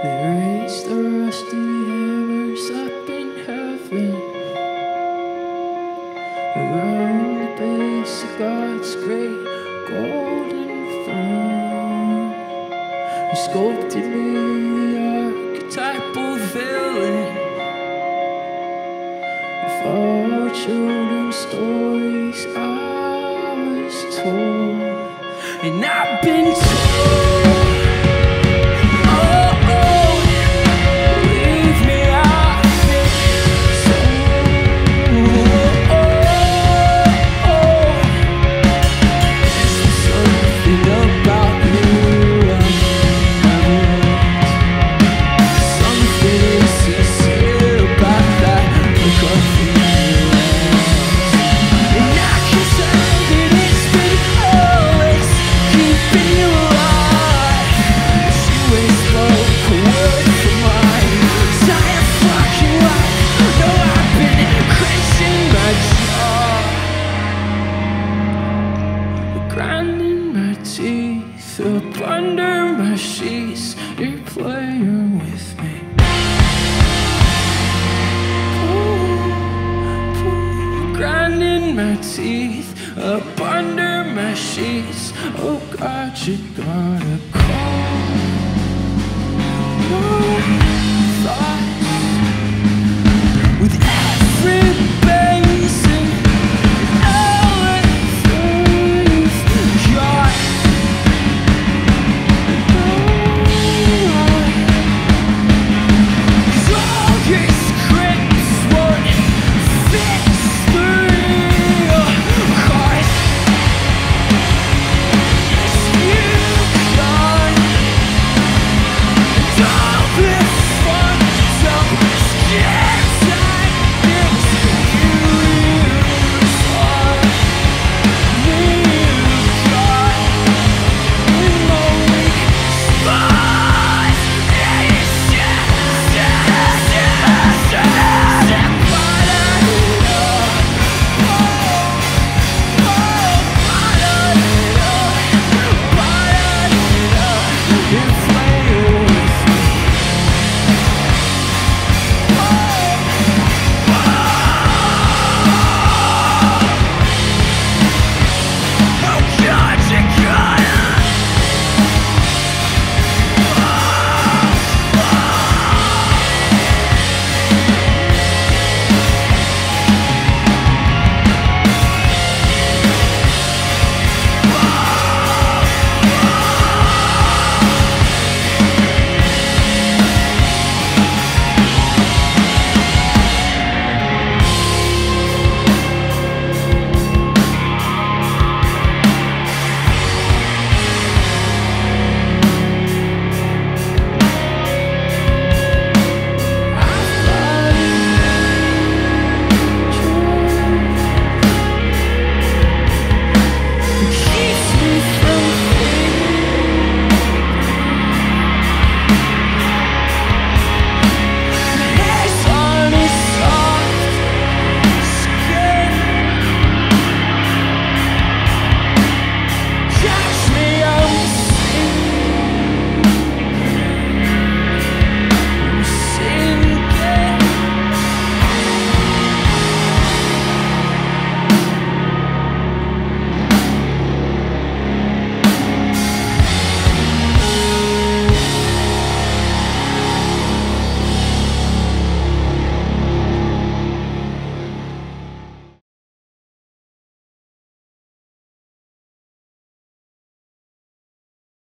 They raise the rusty hammers up in heaven. Around the base of God's great golden throne. He sculpted me the archetypal villain. If all children's stories I was told, and I've been told. Teeth up under my sheets. Oh God, you gotta